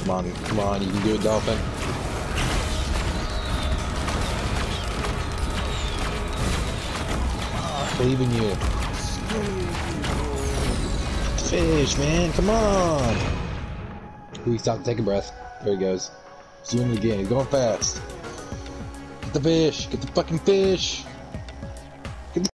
Come on, come on, you can do it, Dolphin. I believe in you. Fish, man, come on. He stopped, take a breath. There he goes. Zoom again, he's going fast. Get the fish, get the fucking fish.